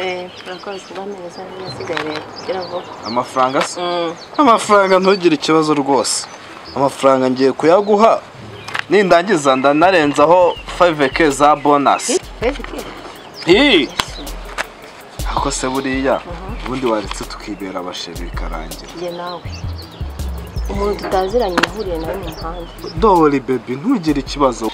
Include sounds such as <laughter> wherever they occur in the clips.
Eh, urakoze kuba neza n'asigaye rero kugira ngo amafaranga se? Mm. amafaranga ntugire ikibazo rwose. Amafaranga ngiye kuyaguha. Nindangiza ndanarenzaho 5k za bonasi ako se buriya? Ubundi waretse tukibera abasheri bikarangira umuntu tutaziranye uhuriye nawe mu muhanda dori bebi ntugire ikibazo.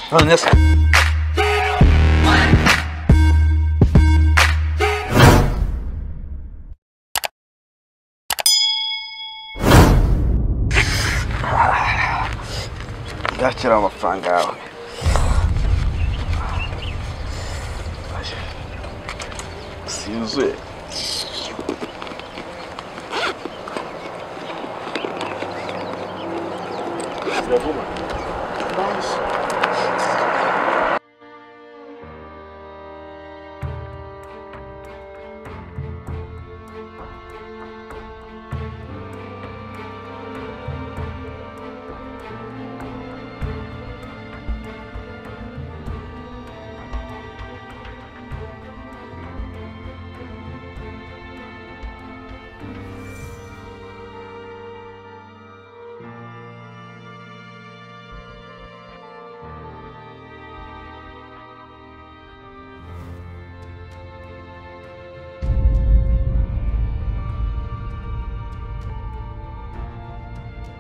None se yakira amafaranga yawe sinzuye baje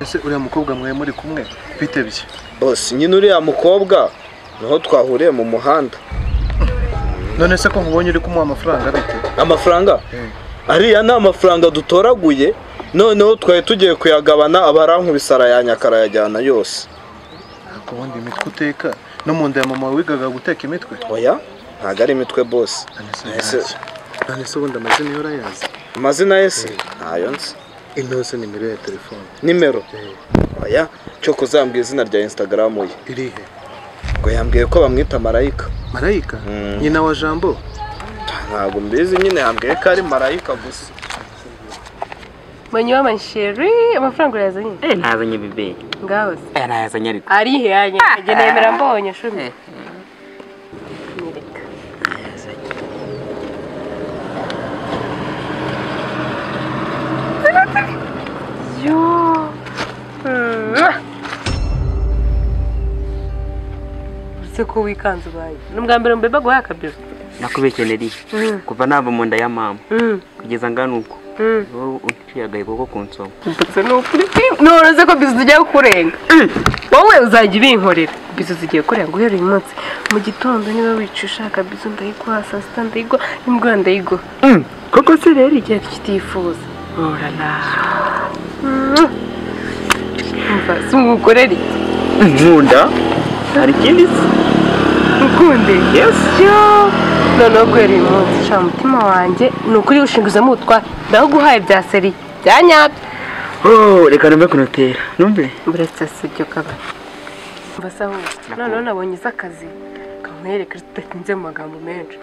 ese uriya mukobwa mwe muri kumwe bitebye bose nyine uriya mukobwa ni ho twahuriye mu muhanda. None se ko nkubonye uri kumuha amafaranga bite? Amafaranga? Ariya ni amafaranga dutoraguye noneho twari tugiye kuyagabana abarankubise arayanyaka arayajyana yose. Ubundi imitwe uteka. No mu nda ya mama wigaga guteka imitwe? Oya ntabwo ari imitwe bose none se ubundi amazina yo urayazi? Amazina ye se? Ntayo nzi. Intuze nimero ya telefone. Nimero? Oya cyo kuzambwira izina rya instagram ye. Irihe? Ngo yambwiye ko bamwita marayika. Marayika? Mm. nyina wa jambo? Ntabwo mbizi nyine yambwiye ko ari marayika gusa. Mwenye w'amasheri amafaranga urayazanye Eh, nazanye bibe. ngaho se. Eh, nazanye ariko. arihe yanjye njye nemera mbonye shumi. Uretse ko wikanze ubaye ni ubwa mbere mbeba guhaye akabizo Nakubekeneri. Mm. Kuva nava mu nda ya mama. Mm, Kugeza ngana uko. mm. Wowe unciye agahigo ko kunsoma. mbese ni ukuri pe nturuze ko bizu zigiye kurenga wowe uzajya ubinkorera bizu zigiye kurenga guhera uyu munsi mu gitondo niba wica ushaka bizu ndayiguha saa sita ndayiguha nimugoroba ndayiguha Koko se rero igihe kitifuza Orala. umva si umukorera iki Nkunda. Hari ikindi se? ukunde yes noneho guhera uyu munsi sha umutima wanjye ni ukuri ushinguzamo ubutware ndaguhaye bya seri bya nyabyo. Oh, reka numve kunotera. Numve. muretse si ibyo kabari ahubwo noneho nabonye iza akazi kamwereka tudatinze mu magambo menshi.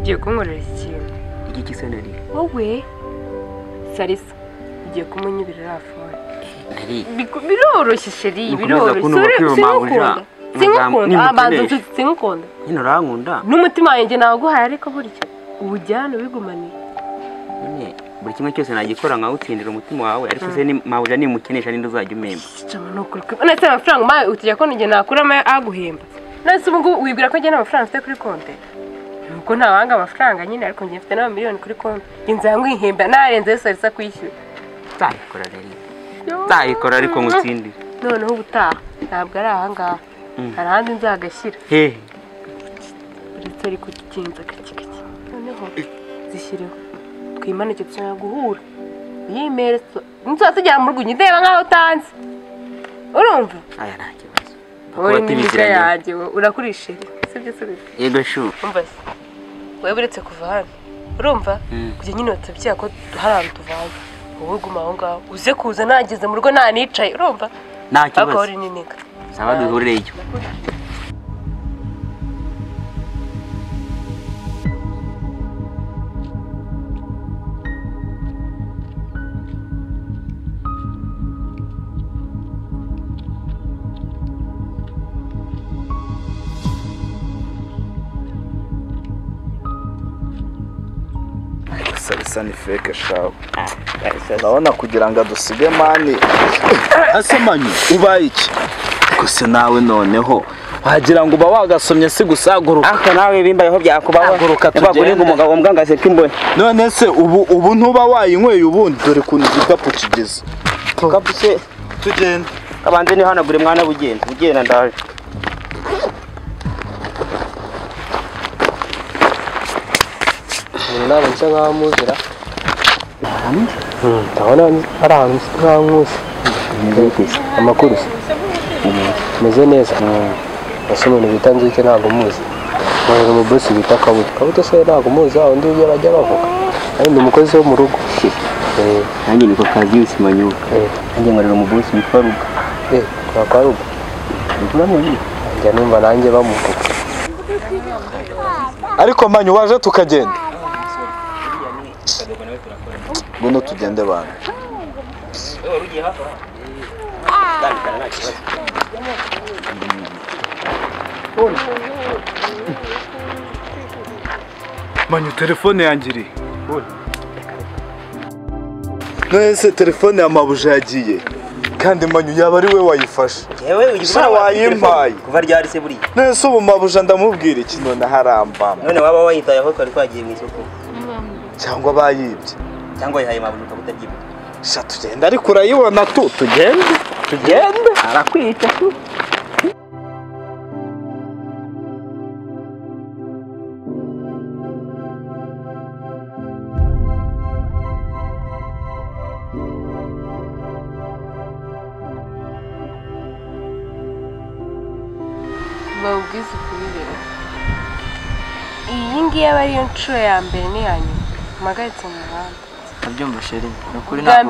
Ugiye kunkorera iki kintu Iki kiseneri. wowe? Sarisa. Ugiye kumunyibirira afone Nari. Biku- biroroshye sheri biroroshye sinkukunda abanza nzi sinkukunda Hino urankunda. n'umutima wanjye naguhaye ariko burya uwujyane wigumanire None buri kimwe cyose nagikora nkawutsindira umutima wawe ariko se ni mabuja nimukenesha ninde uzajya umemba. Cama ni ukuri kwi- none se amafaranga umpaye utujya ko njye nakuramo aguhemba none se ubu ngubu wibwira ko njye nta mafaranga mfite kuri konti nuko ntawanga amafaranga nyine ariko njye mfite n'amamiliyoni kuri konti inzira nkihemba narenzeho sarisa kwishyura Nzabikora rero. Nzabikora ariko ngutsindire. noneho ubutaha. Ntabwo ari ahangaha Mm. hari ahandi nzagashyira. Hehe. uretse ariko gikinza gake gake. Noneho zishyireho twimanike tuzajya guhura. Yimere ntuza tujya mu rwunyu ndeba nkaho utanze. Urumva? Aya nta kibazo. Kuba n'imbwa tubiziranye. yanjye urakurishije sibyo se bibyo Yego shu. umva se? Wowe uretse kuva hano. Urumva? Mm. kujya nyine batabyiya ko hari ahantu tuvanye wowe guma aho ngaho. Uze kuza nageze mu rugo nanicaye urumva? Nta kibazo. wowe uri bisa ni feke shawe ndabona kugira ngo adusige mani. Ase manyu ubaye iki? Gusa nawe noneho. Wagira ngo uba wagasomye si gusa haguruka ariko nawe bimbayeho byakubaho. Haguruka Niba tugende. umugabo mbwa ngo aseke imboni none se ubu ubu ntuba wayinyweye ubundi? Dore ukuntu igikapu kigize tugende. Kabanze nihanagure mwana bugenda bugenda ndaje. Umuntu ntabwo nsa nkaho amuzira ndabona ari ahantu nsa nkaho nkuzi amakuru se meze neza ese umuntu bita nzike ntabwo muzi nkorera umubosi bita kabuto kabuto se ntabwo muzi wa undi ujya bajya bavuga ari ni umukozi wo mu rugo Eh, nanjye niko kazi yose manyuka nanjye nkorera umubosi witwa ruga eh, kwa kwa rugo njya numva nanjye bamuvuga ariko manyu waje tukagenda. Buno tugende bantu manyu telefone yanjye iri none se telefone ya mabuja yagiye kandi manyu yaba ari we wayifashe yewe Sha wayimpaye. kuva ryari se buriya none se ubu mabuja ndamubwira iki none harambama none waba wayitayeho twari twagiye mu isoko. Cyangwa bayibye. Cyangwa wayihaye mabuja ukaba utabyibuka sha tugenda ariko urayibona tu tugende tugende. Arakwica tu. Bawubwize ukuri rero iyi ngiyi aba ariyo nshuro ya mbere n'iya nyuma. Mpagaritse mu muhanda. Ndabyumva sheri ni ukuri nyuma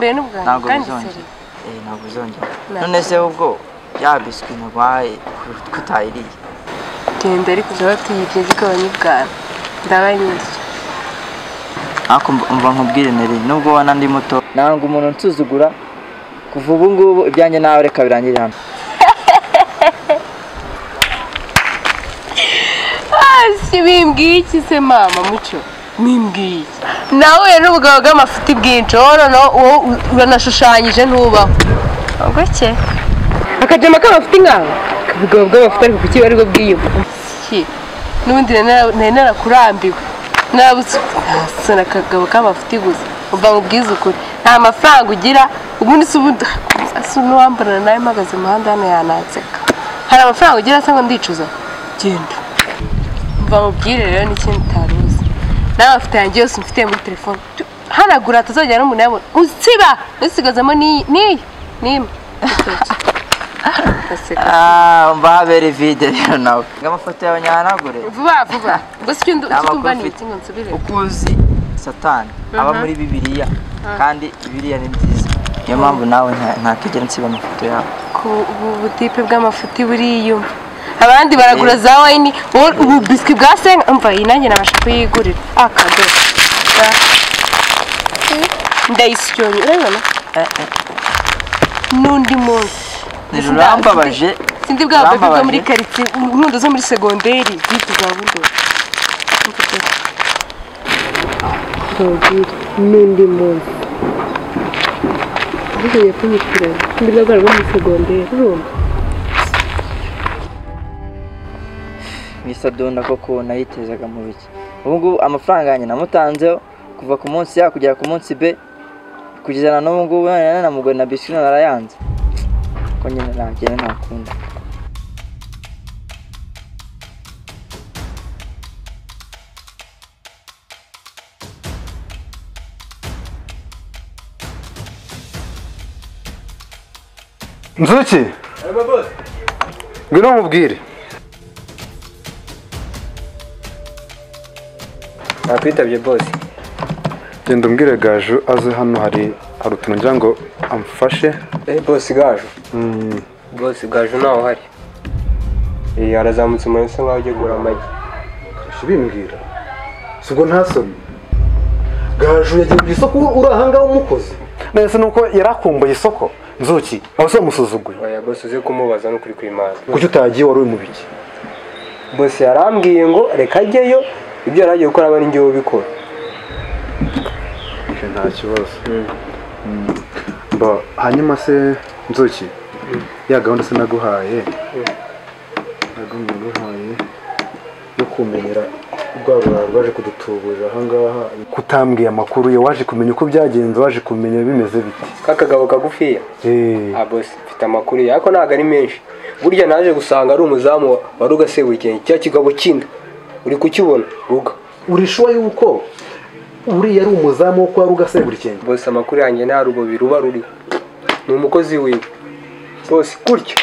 ntabwo bizongera. Eh ntabwo bizongera. None se ubwo ya biswi nagwaye ko utayiriye genda ariko uzaba tuyibye zigabanya ubwana. Ndaba nyinshi. Ariko umva nkubwire neri nubwo wana ndi muto ntabwo umuntu nsuzugura kuva ubu ngubu ibyanjye nawe reka birangire hano. <laughs> Si bimbwiye iki se mama muco bimbwiye iki nawe n'ubugabo bw'amafuti bwinshi. Wowe uranashushanyije ntubaho ubwo cye akajama k'amafuti nkawe ubugabo bw'amafuti ariko kuki ari bwo bwiyumva n'ubundi nari nara- nari narakurambiwe. Narabutse ntasana akagabo k'amafuti gusa. Umva mubwize ukuri. Nta mafaranga ugira ubundi se ubundi asa n'uwambara nawe mpagaze mu muhanda hano yananseka hari amafaranga ugira se ngo ndicuza? Genda. Mva mubwire rero n'ikindi utari uzi nawe amafoto yanjye yose mfite muri telefone. Hanagura atazajya n'umuntu yabona usiba usigazamo n'iyi n'imwe. Ah, umva habere vide rero nawe. Ngo amafoto yawe nyahanagure. Vuba vuba. Si icyo ndu- Nta icyo makuru tumva ni iki nsubire. Uko uzi satani. Aba muri bibiliya. Kandi bibiliya ni nziza. Niyo mpamvu nawe nta- ntakigera nsiba amafoto yawe. Ku butipe bw'amafuti buriyumva abandi baragura za wayini ubu biswi bwa senga umva iyi nanjye nabasha kuyigurira akado ndayisyonye urabibona Eh, eh. n'undi munsi ni rurambabaje sindi bwa Urambabaje. muri karitsiye inkundo zo muri segonderi zitwa za bundo n'undi munsi duhuye kunyitira sindi bwa bwari bwo muri segonderi urumva misadunda koko nayitezaga mu biki. Ubu ngubu amafaranga yanjye namutanzeho kuva ku munsi A kugera ku munsi B kugeza na n'ubu ngubu nanamugore na biswi none arayanze ko nyine nagenda ntakunda. Nzuki ngwino mubwire. Nakwitabye bose genda umbwire gaju aze hano hari hari utuntu ngira ngo amfashe. Eh bose gaju. Mm, bose gaju ntawe uhari. Eh arazamutse umuntu usa nkaho ugiye kugura amagi. Bimbwira. Si ubwo ntasomye? Gaju yagiye ku isoko uri ahangaha umukozi nese nuko yari akumbuye isoko. Nzuki aho se wamusuzuguye? Oya bose uze kumubaza n'ukuri kw'imana kuki utagiye wari uri mu biki bose yarambwiye ngo reka ajyeyo ibyo yari agiye gukora aba ari njyewe ubikora. Nta kibazo. Mm. Bo, hanyuma se nzuki ya gahunda se naguhaye naguhaye yo kumenyera rwa rurara rwaje kudutuburira ahangaha. Kutambwiye amakuru ye waje kumenya uko byagenze waje kumenya bimeze bite? Kakagabo kagufiya? Eh, ah bosi mfite amakuru ye. Ariko ntabwo ari menshi. Burya naje gusanga ari umuzamu wa ruga seburikenge cya kigabo kinda uri kukibona? Ruga. Uri shuwa yuko uriya ari umuzamu wo kwa rugasebura buri kintu bose amakuru yanjye nta rubobi ruba ruriho ni umukozi wiwe. Bose gutya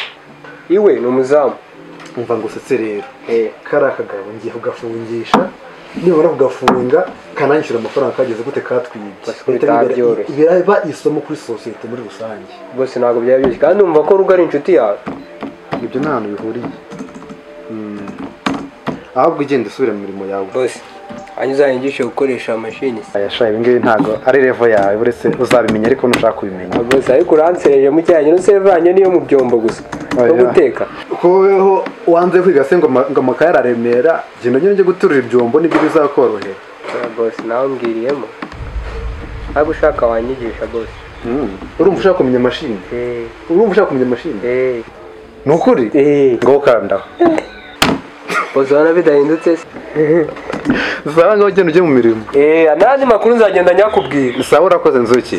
iwe ni umuzamu. Umva ngo usetse rero. Eh. Kariya kagabo ngiye kugafungisha nibona kugafunga kananyishyura amafaranga kageze gute katwibye. Biraba isomo kuri sosiyete muri rusange. Bose ntabwo byaba byoroshye. Kandi umva ko ruga ari inshuti yawe. Ibyo nta hantu bihuriye. Ahubwo ugenda usubira mu mirimo yawe. Bose hanyuma uzanyigishe gukoresha mashini yashaye ibi ngibi ntabwo ari revo yawe uretse uzabimenya ariko ntushaka kubimenya. Bose ariko uransereje mu cyanyu n'usevanye niyo mu byombo gusa. No guteka. Kubeho wanze kwiga se ngo ama- ngo amakaye araremera genda ugende ujye guturira ibyombo ni byo bizakorohera. Ah, bose nawe mbwiriyemo. Ariko ushaka wanyigisha bose Mm. urumva ushaka kumenya mashini eh. Urumva ushaka kumenya mashini eh. Ni ukuri eh. Ngo kandaho <laughs> bose urabona bidahindutse se usanga ugenda ujye mu mirimo. Eh n'andi makuru nzagenda nyakubwira sawa urakoze nzuki.